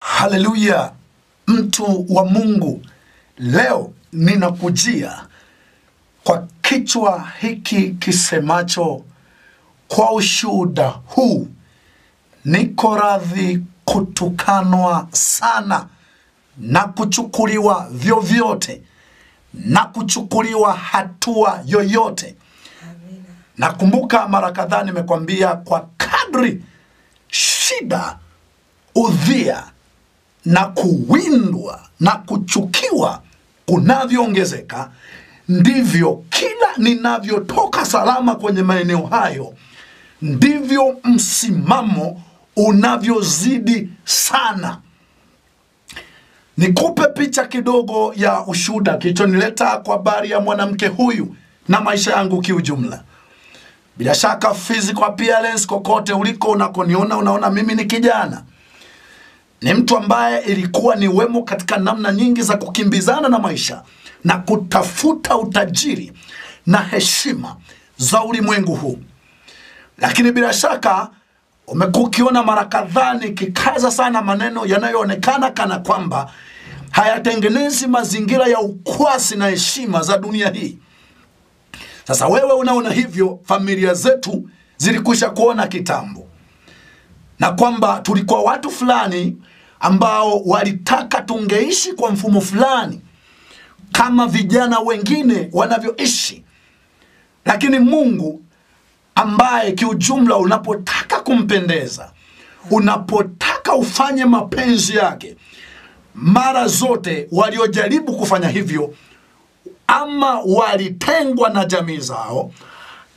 Haleluya, mtu wa Mungu, leo ninakujia kwa kichwa hiki kisemacho, kwa ushuhuda huu niko radhi kutukanwa sana na kuchukuliwa vyovyote na kuchukuliwa hatua yoyote. Nakumbuka mara kadhaa nimekwambia, kwa kadri shida, udhia na kuwindwa na kuchukiwa kunavyoongezeka, ndivyo kila ninavyotoka salama kwenye maeneo hayo, ndivyo msimamo unavyozidi sana. Nikupe picha kidogo ya ushuda kilichonileta kwa habari ya mwanamke huyu na maisha yangu kiujumla. Bila shaka physical appearance, kokote uliko unakoniona, unaona mimi ni kijana, ni mtu ambaye ilikuwa ni wemo katika namna nyingi za kukimbizana na maisha na kutafuta utajiri na heshima za ulimwengu huu, lakini bila shaka umekuwa ukiona mara kadhaa nikikaza sana maneno yanayoonekana kana kwamba hayatengenezi mazingira ya ukwasi na heshima za dunia hii. Sasa wewe unaona hivyo, familia zetu zilikwisha kuona kitambo, na kwamba tulikuwa watu fulani ambao walitaka tungeishi kwa mfumo fulani kama vijana wengine wanavyoishi, lakini Mungu ambaye kiujumla, unapotaka kumpendeza, unapotaka ufanye mapenzi yake, mara zote waliojaribu kufanya hivyo ama walitengwa na jamii zao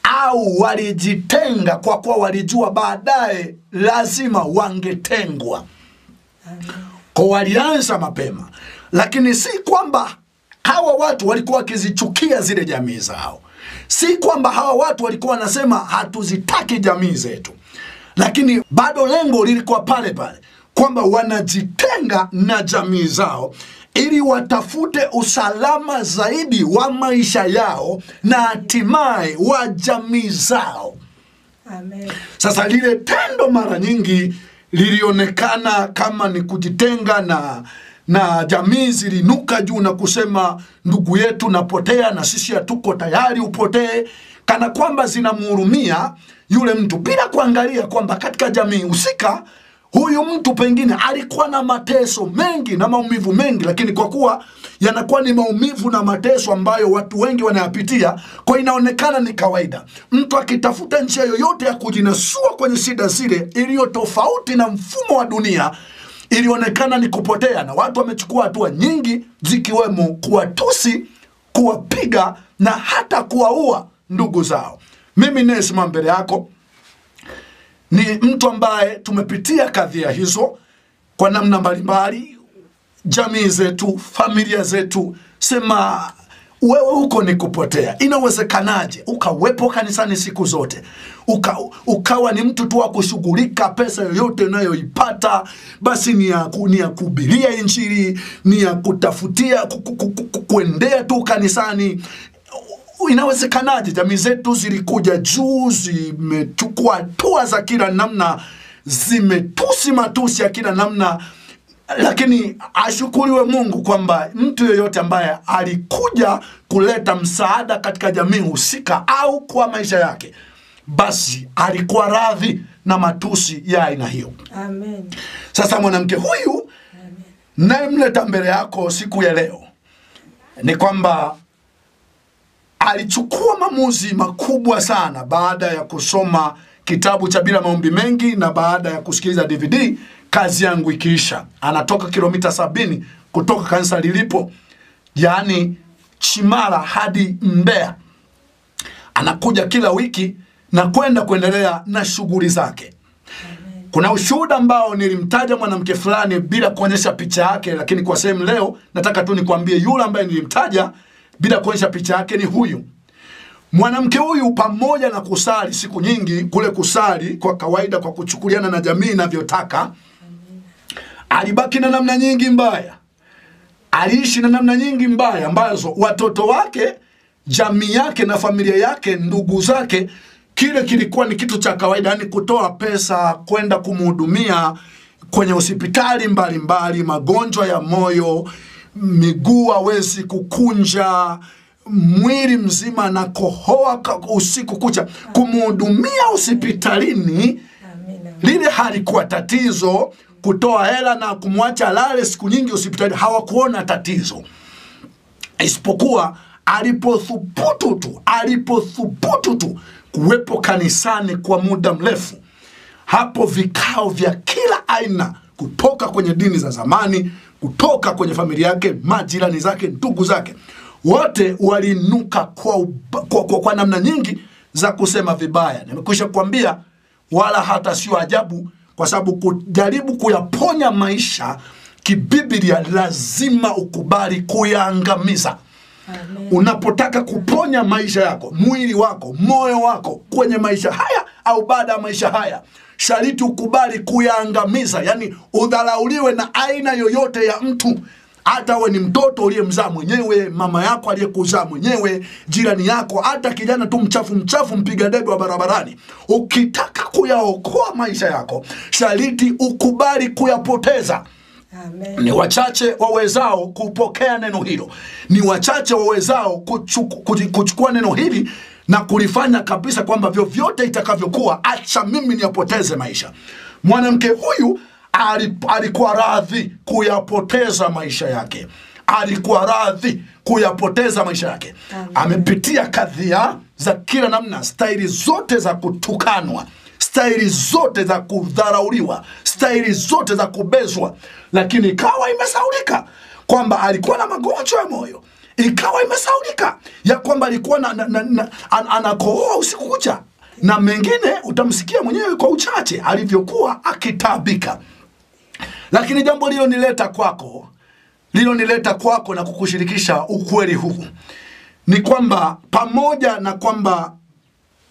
au walijitenga kwa kuwa walijua baadaye lazima wangetengwa. Kwa walianza mapema, lakini si kwamba hawa watu walikuwa wakizichukia zile jamii zao, si kwamba hawa watu walikuwa wanasema hatuzitaki jamii zetu, lakini bado lengo lilikuwa pale pale kwamba wanajitenga na jamii zao ili watafute usalama zaidi wa maisha yao na hatimaye wa jamii zao. Amen. Sasa lile tendo mara nyingi lilionekana kama ni kujitenga na na jamii zilinuka juu na kusema ndugu yetu napotea na sisi hatuko tayari upotee, kana kwamba zinamhurumia yule mtu bila kuangalia kwamba katika jamii husika huyu mtu pengine alikuwa na mateso mengi na maumivu mengi, lakini kwa kuwa yanakuwa ni maumivu na mateso ambayo watu wengi wanayapitia, kwa inaonekana ni kawaida mtu akitafuta njia yoyote ya kujinasua kwenye shida zile iliyo tofauti na mfumo wa dunia ilionekana ni kupotea, na watu wamechukua hatua nyingi zikiwemo kuwatusi, kuwapiga na hata kuwaua ndugu zao. Mimi nayesimama mbele yako ni mtu ambaye tumepitia kadhia hizo kwa namna mbalimbali, jamii zetu, familia zetu. Sema wewe huko ni kupotea. Inawezekanaje ukawepo kanisani siku zote uka, ukawa ni mtu tu wa kushughulika, pesa yoyote unayoipata basi ni ya, ni ya kuhubiria Injili, ni ya kutafutia ku, ku, ku, ku, kuendea tu kanisani inawezekanaje jamii zetu zilikuja juu zimechukua hatua za kila namna zimetusi matusi ya kila namna lakini ashukuriwe mungu kwamba mtu yeyote ambaye alikuja kuleta msaada katika jamii husika au kwa maisha yake basi alikuwa radhi na matusi ya aina hiyo Amen. sasa mwanamke huyu nayemleta mbele yako siku ya leo ni kwamba alichukua maamuzi makubwa sana baada ya kusoma kitabu cha Bila Maombi Mengi na baada ya kusikiliza DVD kazi yangu ikiisha. Anatoka kilomita sabini kutoka kanisa lilipo, yaani Chimala hadi Mbeya. Anakuja kila wiki na kwenda kuendelea na shughuli zake. Kuna ushuhuda ambao nilimtaja mwanamke fulani bila kuonyesha picha yake, lakini kwa sehemu leo nataka tu nikwambie yule ambaye nilimtaja bila kuonyesha picha yake ni huyu mwanamke huyu. Pamoja na kusali siku nyingi, kule kusali kwa kawaida, kwa kuchukuliana na jamii inavyotaka, alibaki na namna nyingi mbaya, aliishi na namna nyingi mbaya ambazo watoto wake, jamii yake na familia yake, ndugu zake kile kilikuwa ni kitu cha kawaida, yani kutoa pesa kwenda kumhudumia kwenye hospitali mbalimbali, magonjwa ya moyo, miguu hawezi kukunja, mwili mzima na kohoa usiku kucha, kumhudumia hospitalini lile halikuwa tatizo. Kutoa hela na kumwacha lale siku nyingi hospitali hawakuona tatizo, isipokuwa alipothubutu tu, alipothubutu tu kuwepo kanisani kwa muda mrefu, hapo vikao vya kila aina kutoka kwenye dini za zamani, kutoka kwenye familia yake, majirani zake, ndugu zake, wote walinuka kwa, kwa, kwa, kwa namna nyingi za kusema vibaya. Nimekwisha kuambia, wala hata sio ajabu, kwa sababu kujaribu kuyaponya maisha kibiblia, lazima ukubali kuyaangamiza. Unapotaka kuponya maisha yako, mwili wako, moyo wako kwenye maisha haya au baada ya maisha haya, shariti ukubali kuyaangamiza, yani udharauliwe na aina yoyote ya mtu, hata we ni mtoto uliyemzaa mwenyewe, mama yako aliyekuzaa mwenyewe, jirani yako, hata kijana tu mchafu mchafu, mpiga debe wa barabarani. Ukitaka kuyaokoa maisha yako, shariti ukubali kuyapoteza. Amen. Ni wachache wawezao kupokea neno hilo, ni wachache wawezao kuchuku, kuchukua neno hili na kulifanya kabisa kwamba vyovyote itakavyokuwa, acha mimi niyapoteze maisha. Mwanamke huyu ali- alikuwa radhi kuyapoteza maisha yake, alikuwa radhi kuyapoteza maisha yake. Amen. Amepitia kadhia za kila namna, staili zote za kutukanwa staili zote za kudharauliwa, staili zote za kubezwa, lakini ikawa imesaulika kwamba alikuwa na magonjwa ya moyo, ikawa imesaulika ya kwamba alikuwa na, na, na, na, an, anakohoa usiku kucha, na mengine utamsikia mwenyewe kwa uchache alivyokuwa akitabika. Lakini jambo lilonileta kwako, lilonileta kwako na kukushirikisha ukweli huu ni kwamba pamoja na kwamba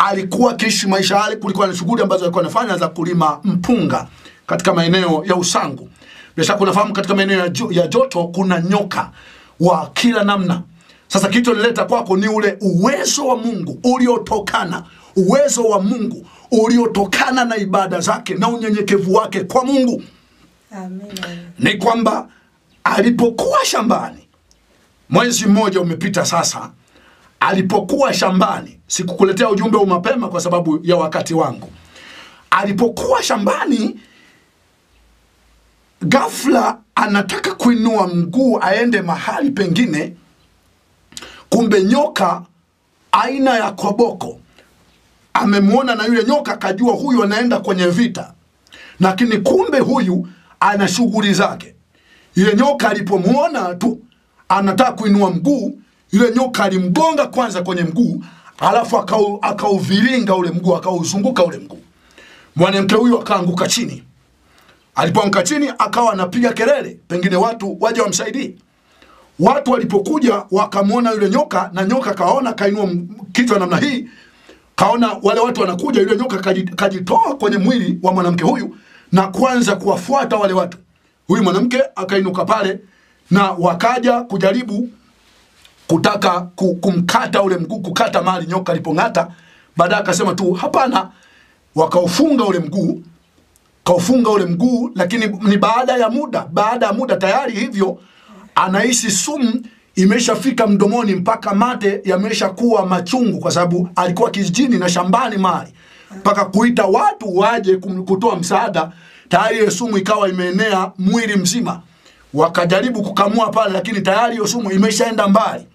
alikuwa akiishi maisha yale, kulikuwa na shughuli ambazo alikuwa anafanya za kulima mpunga katika maeneo ya Usangu. Bila shaka unafahamu katika maeneo ya, ya joto kuna nyoka wa kila namna. Sasa kitu nileta kwako ni ule uwezo wa Mungu uliotokana, uwezo wa Mungu uliotokana na ibada zake na unyenyekevu wake kwa Mungu Amen. ni kwamba alipokuwa shambani, mwezi mmoja umepita sasa, alipokuwa shambani, sikukuletea ujumbe huu mapema kwa sababu ya wakati wangu. Alipokuwa shambani, ghafla anataka kuinua mguu aende mahali pengine, kumbe nyoka aina ya koboko amemwona na yule nyoka, akajua huyu anaenda kwenye vita lakini kumbe huyu ana shughuli zake. Yule nyoka alipomwona tu anataka kuinua mguu, yule nyoka alimgonga kwanza kwenye mguu, alafu akau- akauviringa ule mguu, akauzunguka ule mguu. Mwanamke huyu akaanguka chini. Alipoanguka chini, akawa anapiga kelele, pengine watu waje wamsaidie. Watu walipokuja wakamwona yule nyoka, na nyoka kaona kainua kichwa namna hii, kaona wale watu wanakuja, yule nyoka kajitoa kwenye mwili wa mwanamke huyu na kuanza kuwafuata wale watu. Huyu mwanamke akainuka pale na wakaja kujaribu kutaka kumkata ule mguu, kukata mali nyoka alipong'ata. Baadaye akasema tu hapana, wakaufunga ule mguu, kaufunga ule mguu, lakini ni baada ya muda, baada ya muda tayari hivyo anahisi sumu imeshafika mdomoni mpaka mate yameshakuwa machungu, kwa sababu alikuwa kijijini na shambani mali, mpaka kuita watu waje kutoa msaada, tayari ile sumu ikawa imeenea mwili mzima. Wakajaribu kukamua pale, lakini tayari hiyo sumu imeshaenda mbali.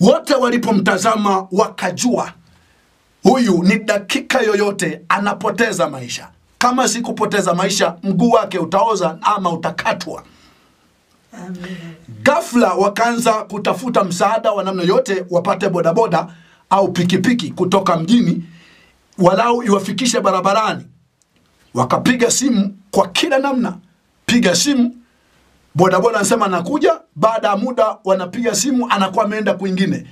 Wote walipomtazama wakajua huyu ni dakika yoyote anapoteza maisha. Kama si kupoteza maisha, mguu wake utaoza ama utakatwa. Amen. Ghafla wakaanza kutafuta msaada wa namna yote, wapate bodaboda au pikipiki kutoka mjini, walau iwafikishe barabarani. Wakapiga simu kwa kila namna, piga simu, bodaboda anasema anakuja. Baada ya muda wanapiga simu, anakuwa ameenda kwingine.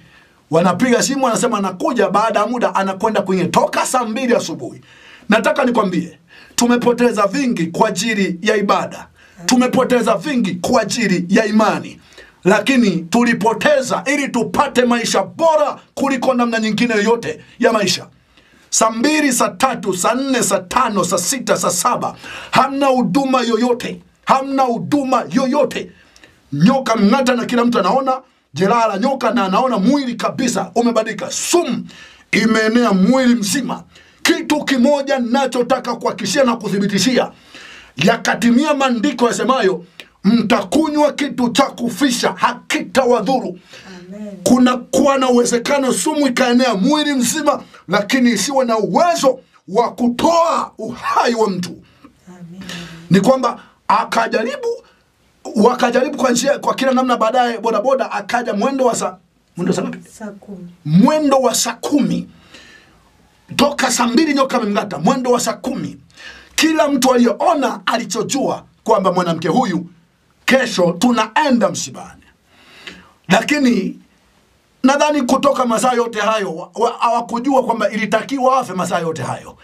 Wanapiga simu, anasema anakuja. Baada ya muda anakwenda kwingine, toka saa mbili asubuhi. Nataka nikwambie, tumepoteza vingi kwa ajili ya ibada, tumepoteza vingi kwa ajili ya imani, lakini tulipoteza ili tupate maisha bora kuliko namna nyingine yoyote ya maisha. saa mbili saa tatu saa nne saa tano saa sita saa saba hamna huduma yoyote hamna huduma yoyote. Nyoka mng'ata na kila mtu anaona jeraha la nyoka na anaona mwili kabisa umebadilika. Sumu imeenea mwili mzima. Kitu kimoja nachotaka kuhakikishia na kuthibitishia yakatimia maandiko yasemayo mtakunywa kitu cha kufisha hakitawadhuru. Wadhuru kuna kuwa na uwezekano sumu ikaenea mwili mzima lakini isiwe na uwezo wa kutoa uhai wa mtu. Amen. ni kwamba akajaribu wakajaribu kwa njia kwa kila namna baadaye bodaboda akaja mwendo wa saa mwendo wa saa kumi. mwendo wa saa kumi. Toka saa mbili nyoka amemng'ata mwendo wa saa kumi. Kila mtu aliyoona alichojua kwamba mwanamke huyu kesho tunaenda msibani. Lakini nadhani kutoka masaa yote hayo awakujua wa- hawakujua kwamba ilitakiwa afe masaa yote hayo.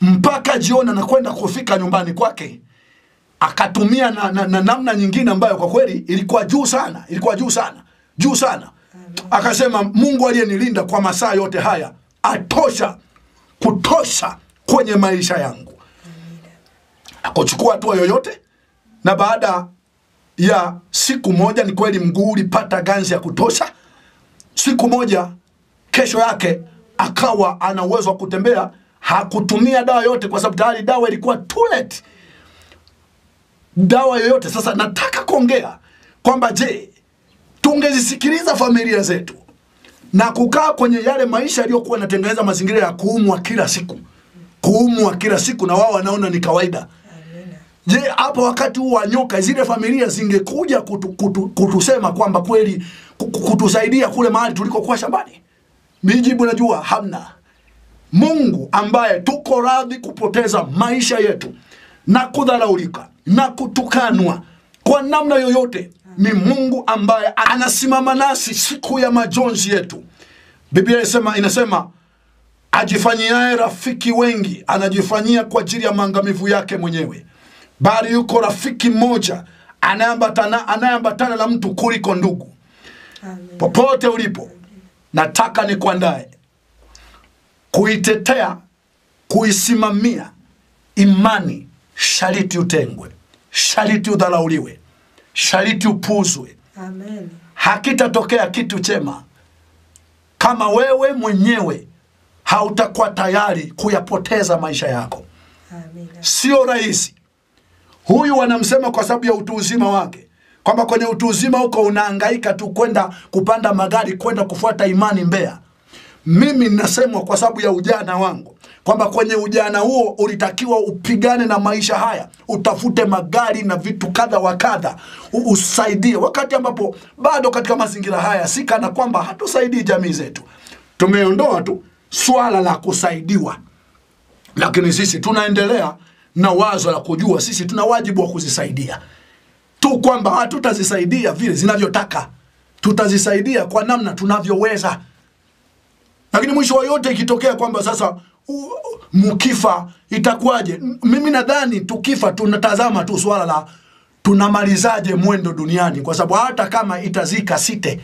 Mpaka jioni anakwenda kufika nyumbani kwake akatumia na, na, na namna nyingine ambayo kwa kweli ilikuwa juu sana ilikuwa juu sana juu sana. Akasema mungu aliyenilinda kwa masaa yote haya atosha kutosha kwenye maisha yangu. Akuchukua hatua yoyote na baada ya siku moja ni kweli mguu ulipata ganzi ya kutosha. Siku moja kesho yake akawa ana uwezo wa kutembea. Hakutumia dawa yote kwa sababu tayari dawa ilikuwa too late dawa yoyote. Sasa nataka kuongea kwamba je tungezisikiliza familia zetu na kukaa kwenye yale maisha yaliyokuwa yanatengeneza mazingira ya kuumwa kila siku kuumwa kila siku na wao wanaona ni kawaida. Je hapo wakati huu wa nyoka zile familia zingekuja kutu, kutu, kutusema kwamba kweli ku- ku- kutusaidia kule mahali tulikokuwa shambani? Mijibu najua hamna. Mungu ambaye tuko radhi kupoteza maisha yetu na kudharaulika na kutukanwa kwa namna yoyote ni mungu ambaye anasimama nasi siku ya majonzi yetu. Biblia inasema, inasema ajifanyiaye rafiki wengi anajifanyia kwa ajili ya maangamivu yake mwenyewe. Bali yuko rafiki mmoja anayeambatana anayeambatana na mtu kuliko ndugu. Amen. popote ulipo nataka nikuandae kuitetea kuisimamia imani shariti utengwe shariti udharauliwe shariti upuzwe. Amen. hakitatokea kitu chema. Kama wewe mwenyewe hautakuwa tayari kuyapoteza maisha yako. Amen. sio rahisi. Huyu wanamsema kwa sababu ya utu uzima wake. Kwamba kwenye utu uzima huko unaangaika tu kwenda kupanda magari kwenda kufuata imani mbea mimi nasemwa kwa sababu ya ujana wangu kwamba kwenye ujana huo ulitakiwa upigane na maisha haya utafute magari na vitu kadha wa kadha usaidie. Wakati ambapo bado katika mazingira haya si kana kwamba hatusaidii jamii zetu. Tumeondoa tu swala la kusaidiwa. Lakini sisi tunaendelea na wazo la kujua sisi tuna wajibu wa kuzisaidia. Tu kwamba hatutazisaidia vile zinavyotaka. Tutazisaidia kwa namna tunavyoweza lakini mwisho wa yote ikitokea kwamba sasa uh, mkifa itakuwaje? Mimi nadhani tukifa tunatazama tu swala la tunamalizaje mwendo duniani kwa sababu hata kama itazika site.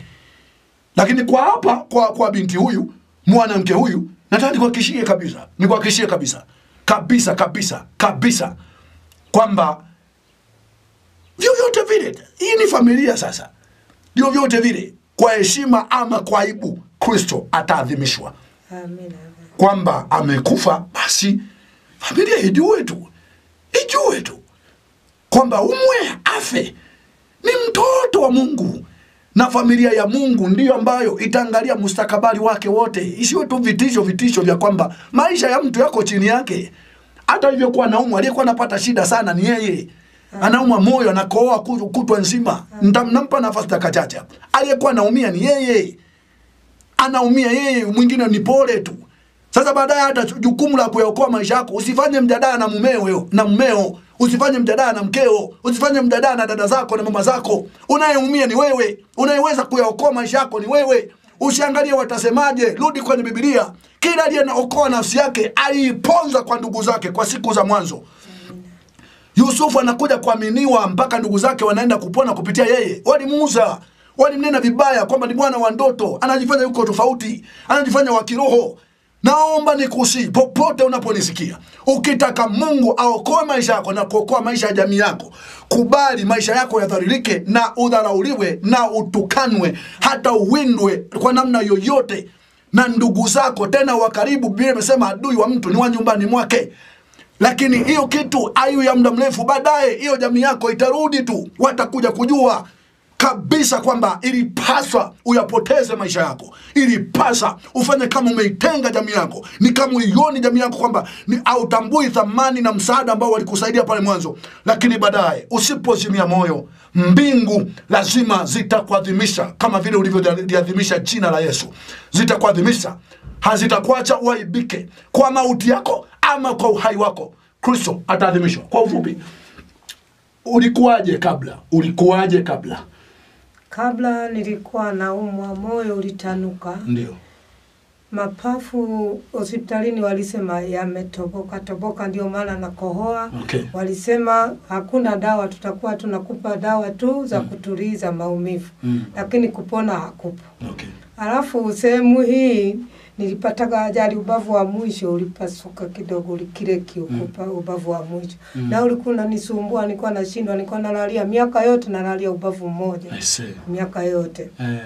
Lakini kwa hapa kwa, kwa binti huyu mwanamke huyu nataka nikuhakikishie kabisa nikuhakikishie kabisa kabisa kabisa kabisa kwamba vyovyote vile hii ni familia sasa vyovyote vile kwa heshima ama kwa aibu kristo ataadhimishwa. Kwamba amekufa basi familia ijue tu ijue tu kwamba umwe afe. Ni mtoto wa mungu na familia ya mungu ndiyo ambayo itaangalia mustakabali wake wote. Isiwe tu vitisho vitisho vya kwamba maisha ya mtu yako chini yake. Hata alivyokuwa naumwa aliyekuwa anapata shida sana ni yeye. Anaumwa moyo anakooa kutwa nzima. Nampa nafasi dakika chache. Aliyekuwa anaumia ni yeye anaumia yeye mwingine ni pole tu. Sasa baadaye hata jukumu la kuyaokoa maisha yako usifanye mjadala na mumeo na mmeo usifanye mjadala na mkeo usifanye mjadala na dada zako na mama zako. Unayeumia ni wewe unayeweza kuyaokoa maisha yako ni wewe. Usiangalie watasemaje rudi kwenye Biblia. kila aliyeokoa nafsi yake aliiponza kwa ndugu zake kwa siku za mwanzo. Yusufu anakuja kuaminiwa mpaka ndugu zake wanaenda kupona kupitia yeye. Walimuuza walimnena vibaya kwamba ni bwana wa ndoto anajifanya yuko tofauti anajifanya wa kiroho. Naomba nikusii popote unaponisikia ukitaka mungu aokoe maisha yako na kuokoa maisha ya jamii yako kubali maisha yako yadharirike na udharauliwe na utukanwe hata uwindwe kwa namna yoyote na ndugu zako tena wa karibu. Biblia imesema adui wa mtu ni wa nyumbani mwake. Lakini hiyo kitu ayu ya muda mrefu baadaye hiyo jamii yako itarudi tu watakuja kujua kabisa kwamba ilipaswa uyapoteze maisha yako. Ilipasa ufanye kama umeitenga jamii yako. Ni kama uioni jamii yako kwamba ni autambui thamani na msaada ambao walikusaidia pale mwanzo. Lakini baadaye usipozimia moyo mbingu lazima zitakuadhimisha kama vile ulivyoliadhimisha jina la yesu. Zitakuadhimisha. Hazitakuacha uaibike kwa mauti yako ama kwa uhai wako. Kristo ataadhimishwa. Kwa ufupi ulikuwaje kabla? Ulikuwaje kabla Kabla nilikuwa naumwa, moyo ulitanuka, ndio mapafu hospitalini walisema yametoboka toboka, ndio maana nakohoa. Okay. Walisema hakuna dawa, tutakuwa tunakupa dawa tu za mm. kutuliza maumivu, Mm. lakini kupona hakupo. okay. Alafu sehemu hii nilipataga ajali, ubavu wa mwisho ulipasuka kidogo, likireki ukupa ubavu wa mwisho. Mm. na ulikuwa unanisumbua, nilikuwa nashindwa, nilikuwa nalalia. Miaka yote nalalia ubavu mmoja. Miaka yote. Eh,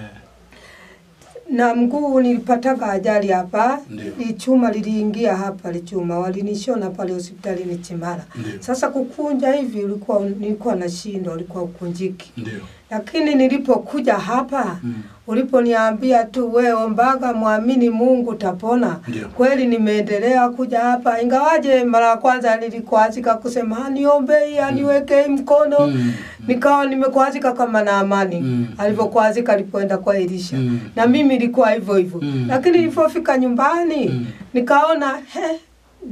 na mguu nilipataga ajali hapa, lichuma liliingia hapa, lichuma. Walinishona pale hospitalini Chimala. chimara Sasa kukunja hivi ulikuwa nilikuwa nashindwa, ulikuwa ukunjiki, ndio lakini nilipokuja hapa Mm. uliponiambia tu we ombaga, mwamini Mungu tapona yeah. Kweli nimeendelea kuja hapa, ingawaje mara ya kwanza nilikwazika kusema niombei aniwekei mkono Mm. nikawa nimekwazika kama na amani Mm. alivyokwazika alipoenda kwa Elisha Mm. na mimi ilikuwa hivyo hivyo Mm. lakini nilipofika nyumbani Mm. nikaona he,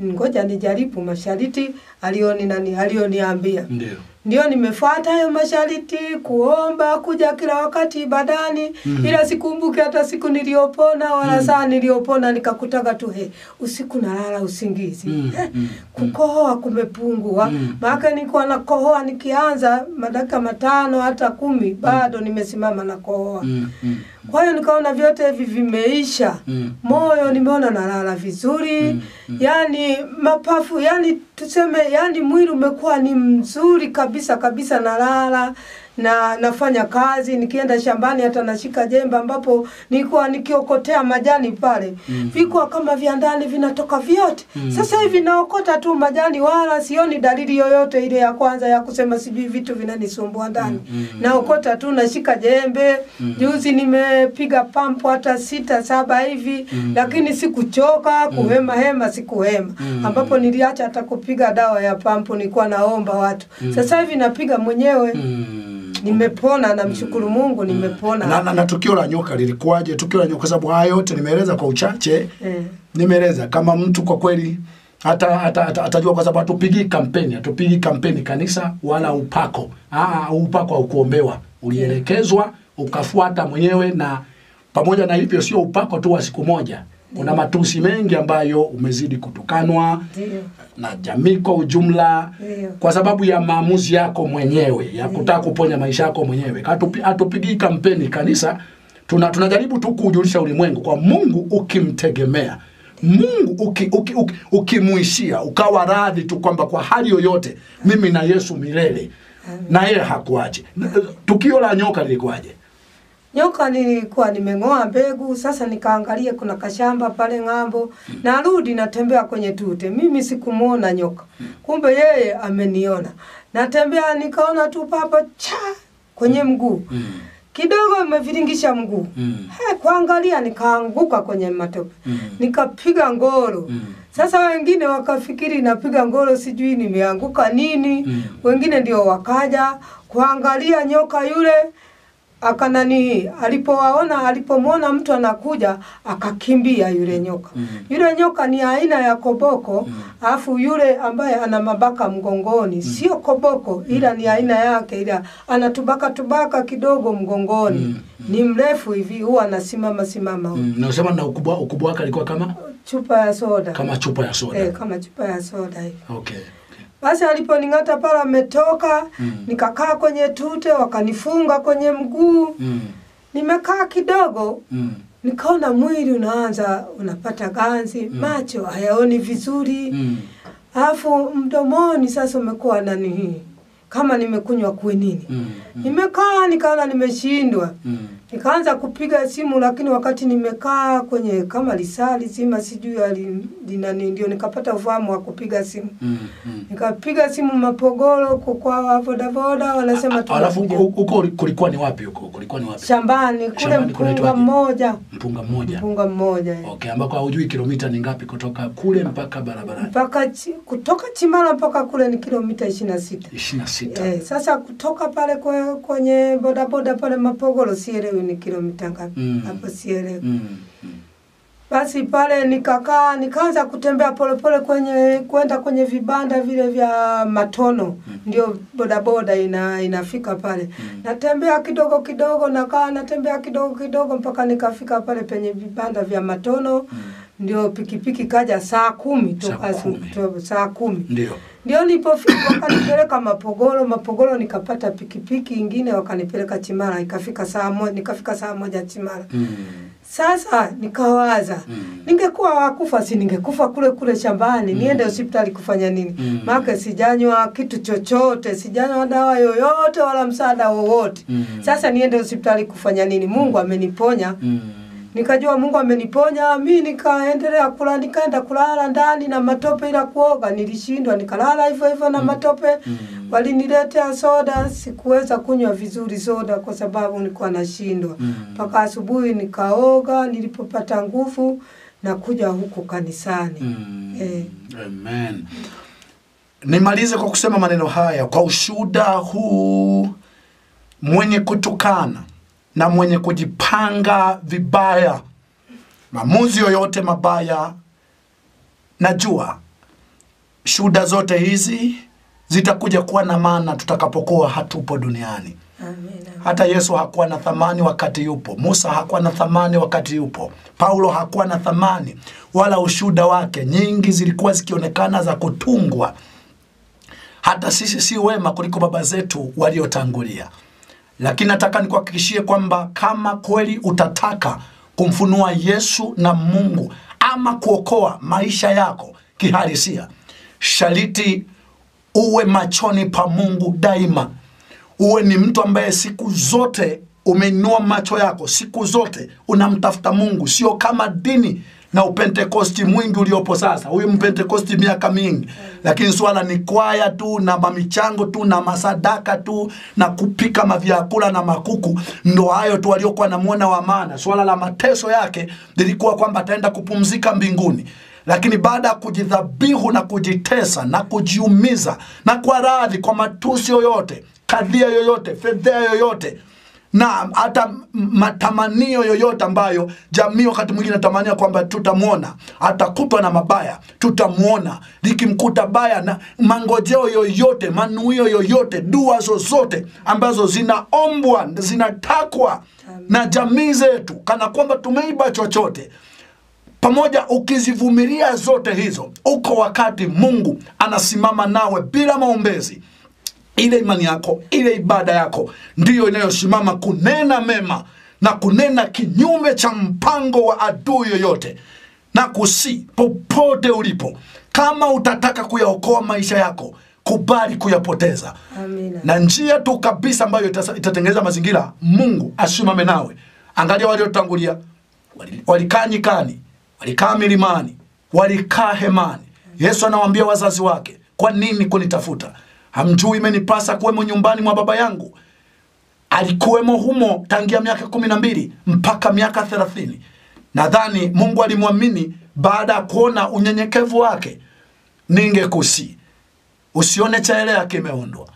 ngoja nijaribu mashariti alioni nani alioniambia ndio ndio nimefuata hayo mashariti kuomba kuja kila wakati ibadani. Mm. ila sikumbuke hata siku niliyopona wala mm. saa niliyopona nikakutaga tu he usiku nalala usingizi. Mm, mm, kukohoa kumepungua. Mm. maana nilikuwa nakohoa nikianza madaka matano hata kumi bado nimesimama na kohoa Mm, mm, kwa hiyo nikaona vyote hivi vimeisha Mm. moyo nimeona nalala vizuri Mm, mm. yani mapafu yani tuseme yani mwili umekuwa ni mzuri kabisa kabisa nalala na nafanya kazi nikienda shambani hata nashika jembe ambapo nilikuwa nikiokotea majani pale Mm. vikuwa kama vya ndani vinatoka vyote Mm. sasa hivi naokota tu majani wala sioni dalili yoyote ile ya kwanza ya kusema sijui vitu vinanisumbua ndani Mm, mm. naokota tu nashika jembe mm. juzi nimepiga pampu hata sita saba hivi Mm. lakini sikuchoka kuhema hema sikuhema Mm. ambapo niliacha hata kupiga dawa ya pampu nilikuwa naomba watu mm. sasa hivi napiga mwenyewe Mm. Nimepona namshukuru mungu nimepona. Na, na, na tukio la nyoka lilikuwaje? Tukio la nyoka kwa sababu haya yote nimeeleza kwa uchache. Eh. nimeeleza kama mtu kwa kweli hata atajua kwa sababu hatupigi kampeni hatupigi kampeni kanisa wala upako. Aa, upako haukuombewa. Ulielekezwa ukafuata mwenyewe na pamoja na hivyo sio upako tu wa siku moja kuna matusi mengi ambayo umezidi kutukanwa Ndiyo. na jamii kwa ujumla. Ndiyo. kwa sababu ya maamuzi yako mwenyewe ya kutaka kuponya maisha yako mwenyewe. Atupigi hatupigii kampeni kanisa. Tuna tunajaribu tu kuujulisha ulimwengu kwa mungu ukimtegemea. Mungu uki, uki, uki, ukimuishia ukawa radhi tu kwamba kwa hali yoyote mimi na yesu milele. Na yeye hakuache tukio la nyoka lilikuwaje nyoka nilikuwa nimeng'oa mbegu sasa nikaangalia kuna kashamba pale ng'ambo narudi natembea kwenye tute. Mimi sikumuona nyoka. Kumbe yeye ameniona. Natembea nikaona tu papa cha kwenye mguu. Kidogo imeviringisha mguu. Mm. He, kuangalia nikaanguka kwenye matope. Mm. nikapiga ngoro. Mm. sasa wengine wakafikiri napiga ngoro sijui nimeanguka nini. Mm. wengine ndio wakaja kuangalia nyoka yule akanani alipowaona alipomwona mtu anakuja akakimbia yule nyoka. Mm. yule nyoka ni aina ya koboko alafu yule ambaye ana mabaka mgongoni mm. sio koboko ila ni aina yake ila ana tubaka tubaka kidogo mgongoni. Mm. ni mrefu hivi huwa anasimama simama. Mm, na usema na ukubwa ukubwa wake alikuwa kama? Chupa ya soda. Kama chupa ya soda. Eh, kama chupa ya soda hivi. Okay. Basi aliponing'ata pala ametoka Mm. nikakaa kwenye tute wakanifunga kwenye mguu Mm. nimekaa kidogo Mm. nikaona mwili unaanza unapata ganzi mm. macho hayaoni vizuri Mm. alafu mdomoni sasa umekuwa nani hii kama nimekunywa kwenini Mm. nimekaa nikaona nimeshindwa Mm. Nikaanza kupiga simu lakini wakati nimekaa kwenye kama lisali zima sijui alinani, ndio nikapata ufahamu wa kupiga simu Mm. Mm. nikapiga simu mapogoro kwa bodaboda wanasema tu. Alafu huko kulikuwa ni wapi huko? Kulikuwa ni wapi? shambani kule Shambani mpunga mmoja Mpunga mmoja. mpunga mmoja eh. Okay, ambako haujui kilomita ni ngapi kutoka kule mpaka barabarani? mpaka chi, kutoka Chimala mpaka kule ni kilomita ishirini na sita. 26. Eh, sasa kutoka pale kwe, kwenye bodaboda pale Mapogoro sielewi ni kilomita ngapi Mm. hapo sielewi. Mm. Mm. Basi pale nikakaa nikaanza kutembea polepole pole kwenye kwenda kwenye vibanda vile vya matono mm. ndio bodaboda ina, inafika pale mm. natembea kidogo kidogo nakaa natembea kidogo kidogo mpaka nikafika pale penye vibanda vya matono mm. ndio pikipiki kaja saa kumi tu Saa kumi. saa kumi Ndio. Ndio nilipofika wakanipeleka Mapogoro, Mapogoro nikapata pikipiki ingine wakanipeleka Chimara, ikafika saa moja, nikafika saa moja Chimara Mm. Sasa nikawaza Mm. ningekuwa wakufa, si ningekufa kule kule shambani, mm. niende hospitali kufanya nini? Mm. Maana sijanywa kitu chochote, sijanywa dawa yoyote wala msaada wowote. Mm. Sasa niende hospitali kufanya nini? Mungu ameniponya. Mm. Nikajua Mungu ameniponya, mi nikaendelea kula, nikaenda kulala ndani na matope, ila kuoga nilishindwa, nikalala hivyo hivyo na matope. Mm. Waliniletea soda, sikuweza kunywa vizuri soda kwa sababu nilikuwa nashindwa mpaka Mm. mpaka asubuhi nikaoga, nilipopata nguvu na kuja huku kanisani Mm. eh. Amen. Nimalize kwa kusema maneno haya kwa ushuda huu, mwenye kutukana na mwenye kujipanga vibaya, maamuzi yoyote mabaya, najua shuhuda zote hizi zitakuja kuwa na maana tutakapokuwa hatupo duniani. Amen. Hata Yesu hakuwa na thamani wakati yupo. Musa hakuwa na thamani wakati yupo. Paulo hakuwa na thamani, wala ushuda wake nyingi zilikuwa zikionekana za kutungwa. Hata sisi si wema kuliko baba zetu waliotangulia, lakini nataka nikuhakikishie kwamba kama kweli utataka kumfunua Yesu na Mungu ama kuokoa maisha yako kihalisia, shariti uwe machoni pa Mungu daima. Uwe ni mtu ambaye siku zote umeinua macho yako, siku zote unamtafuta Mungu, sio kama dini na upentekosti mwingi uliopo sasa. Huyu mpentekosti miaka mingi, lakini swala ni kwaya tu na mamichango tu na masadaka tu na kupika mavyakula na makuku, ndo hayo tu waliokuwa na mwana wa maana. Swala la mateso yake lilikuwa kwamba ataenda kupumzika mbinguni lakini baada ya kujidhabihu na kujitesa na kujiumiza na kwa radhi kwa matusi yoyote, kadhia yoyote, fedhea yoyote na hata matamanio yoyote ambayo jamii wakati mwingine natamania kwamba tutamwona atakutwa na mabaya, tutamwona likimkuta baya, na mangojeo yoyote, manuio yoyote, dua zozote ambazo zinaombwa zinatakwa na jamii zetu, kana kwamba tumeiba chochote pamoja ukizivumilia zote hizo, uko wakati Mungu anasimama nawe bila maombezi. Ile imani yako, ile ibada yako ndiyo inayosimama kunena mema na kunena kinyume cha mpango wa adui yoyote, na kusi popote ulipo, kama utataka kuyaokoa maisha yako, kubali kuyapoteza Amina. na njia tu kabisa ambayo itatengeneza mazingira Mungu asimame nawe. Angalia waliotangulia, wali- walikaa nyikani, walikaa milimani, walikaa hemani. Yesu anawaambia wazazi wake, kwa nini kunitafuta? Hamjui imenipasa kuwemo nyumbani mwa baba yangu? alikuwemo humo tangia miaka kumi na mbili mpaka miaka thelathini. Nadhani Mungu alimwamini baada ya kuona unyenyekevu wake. Ningekusi usione cha elea kimeundwa,